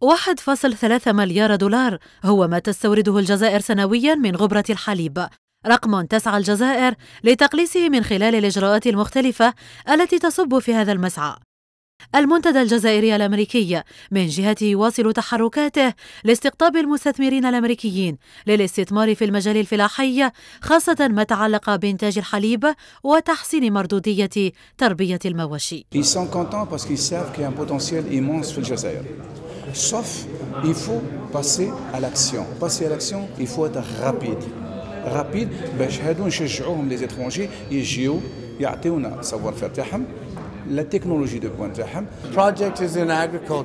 واحد فاصل ثلاثة مليار دولار هو ما تستورده الجزائر سنويا من غبرة الحليب. رقم تسعى الجزائر لتقليصه من خلال الإجراءات المختلفة التي تصب في هذا المسعى. المنتدى الجزائري الأمريكي من جهته يواصل تحركاته لاستقطاب المستثمرين الأمريكيين للاستثمار في المجال الفلاحي خاصة ما تعلق بإنتاج الحليب وتحسين مردودية تربية المواشي. Sauf, il faut passer à l'action. Passer à l'action, il faut être rapide. Rapide باش هادو نشجعوهم les étrangers يجيو يعطيونا savoir-faire تاعهم la technologie de pointe تاعهم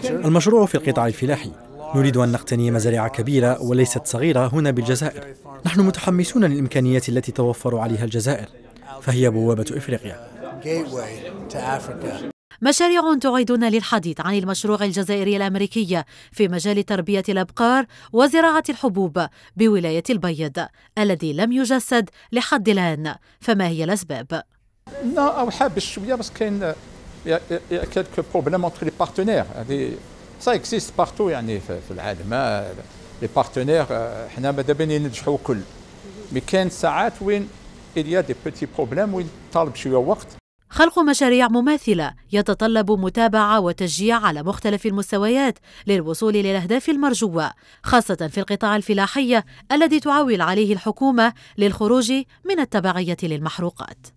المشروع في القطاع الفلاحي. نريد أن نقتني مزارع كبيرة وليست صغيرة هنا بالجزائر. نحن متحمسون للإمكانيات التي توفر عليها الجزائر فهي بوابة إفريقيا. مشاريع تعيدون للحديث عن المشروع الجزائري الأمريكي في مجال تربية الأبقار وزراعة الحبوب بولاية البيض الذي لم يجسد لحد الآن. فما هي الأسباب؟ لا أو حابس شوية بس كاين quelques problèmes entre les partenaires هذه ça existe partout يعني في العالم. les partenaires حنا ماذا بينا ننجحوا كل. mais ساعات وين il des petits problèmes وين طالب شوية وقت. خلق مشاريع مماثلة يتطلب متابعة وتشجيع على مختلف المستويات للوصول للأهداف المرجوة خاصة في القطاع الفلاحي الذي تعول عليه الحكومة للخروج من التبعية للمحروقات.